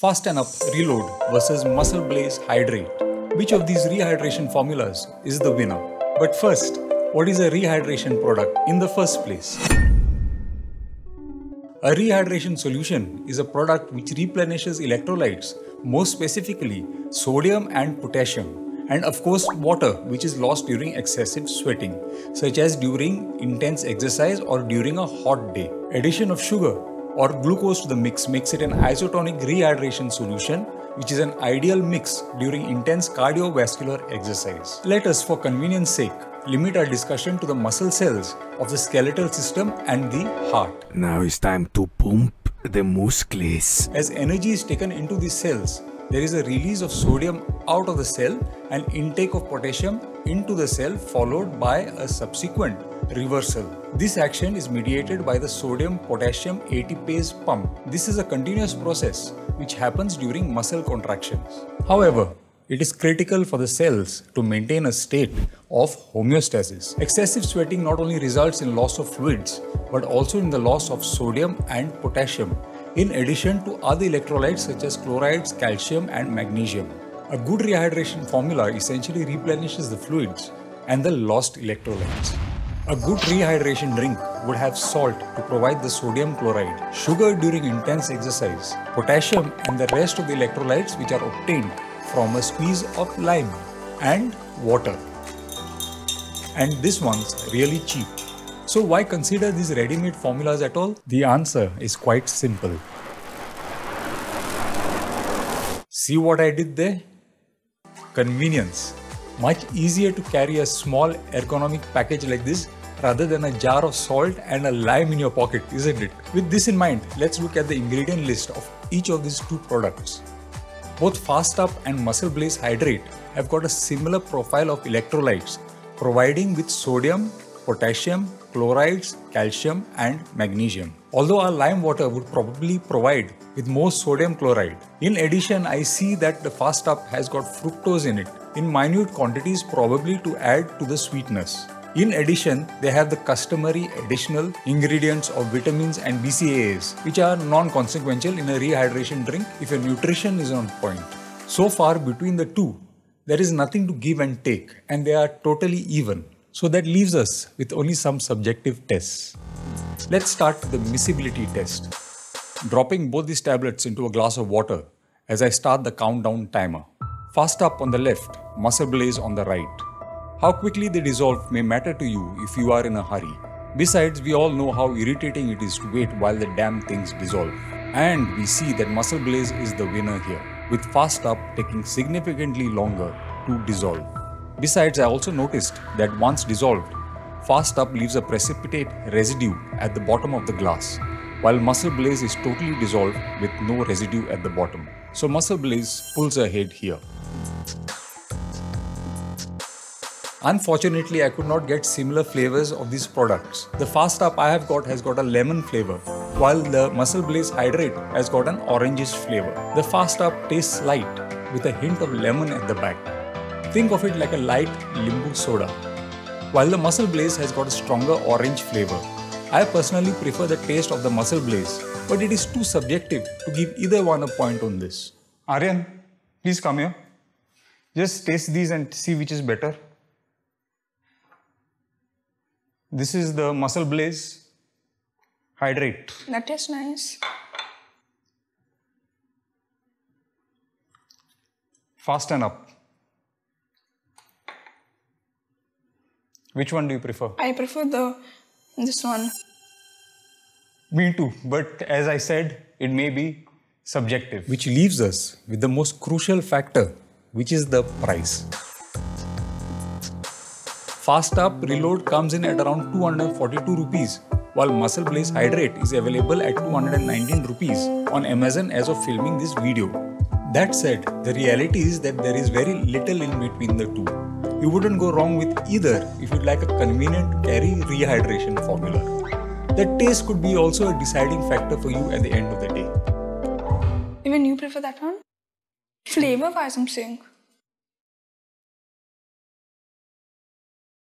Fast&Up Reload versus Muscle Blaze Hydr8. Which of these rehydration formulas is the winner? But first, what is a rehydration product in the first place? A rehydration solution is a product which replenishes electrolytes, most specifically sodium and potassium, and of course water which is lost during excessive sweating, such as during intense exercise or during a hot day. Addition of sugar or glucose to the mix makes it an isotonic rehydration solution which is an ideal mix during intense cardiovascular exercise. Let us for convenience sake limit our discussion to the muscle cells of the skeletal system and the heart. Now it's time to pump the muscles. As energy is taken into these cells, there is a release of sodium out of the cell and intake of potassium into the cell followed by a subsequent reversal. This action is mediated by the sodium potassium ATPase pump. This is a continuous process which happens during muscle contractions. However, it is critical for the cells to maintain a state of homeostasis. Excessive sweating not only results in loss of fluids but also in the loss of sodium and potassium in addition to other electrolytes such as chlorides, calcium and magnesium. A good rehydration formula essentially replenishes the fluids and the lost electrolytes. A good rehydration drink would have salt to provide the sodium chloride, sugar during intense exercise, potassium and the rest of the electrolytes which are obtained from a squeeze of lime, and water. And this one's really cheap. So why consider these ready-made formulas at all? The answer is quite simple. See what I did there? Convenience. Much easier to carry a small ergonomic package like this rather than a jar of salt and a lime in your pocket, isn't it? With this in mind, let's look at the ingredient list of each of these two products. Both Fast Up and Muscle Blaze Hydr8 have got a similar profile of electrolytes, providing with sodium, potassium, chlorides, calcium and magnesium. Although our lime water would probably provide with more sodium chloride. In addition, I see that the Fast Up has got fructose in it in minute quantities probably to add to the sweetness. In addition, they have the customary additional ingredients of vitamins and BCAAs, which are non-consequential in a rehydration drink if your nutrition is on point. So far between the two, there is nothing to give and take and they are totally even. So that leaves us with only some subjective tests. Let's start the miscibility test. Dropping both these tablets into a glass of water as I start the countdown timer. Fast up on the left, muscle blaze on the right. How quickly they dissolve may matter to you if you are in a hurry. Besides, we all know how irritating it is to wait while the damn things dissolve. And we see that muscle blaze is the winner here, with fast up taking significantly longer to dissolve. Besides, I also noticed that once dissolved, fast up leaves a precipitate residue at the bottom of the glass, while muscle blaze is totally dissolved with no residue at the bottom. So muscle blaze pulls ahead here. Unfortunately, I could not get similar flavors of these products. The Fast Up I have got has got a lemon flavor, while the Muscle Blaze Hydr8 has got an orangish flavor. The Fast Up tastes light with a hint of lemon at the back. Think of it like a light limbu soda. While the Muscle Blaze has got a stronger orange flavor. I personally prefer the taste of the Muscle Blaze, but it is too subjective to give either one a point on this. Aryan, please come here. Just taste these and see which is better. This is the muscle blaze Hydr8. That tastes nice. Fast&Up. Which one do you prefer? I prefer the this one. Me too, but as I said, it may be subjective. Which leaves us with the most crucial factor, which is the price. Fast Up Reload comes in at around 242 rupees, while Muscle Blaze Hydr8 is available at 219 rupees on Amazon as of filming this video. That said, the reality is that there is very little in between the two. You wouldn't go wrong with either if you'd like a convenient carry rehydration formula. The taste could be also a deciding factor for you at the end of the day. Even you prefer that one? Flavor wise, I'm saying.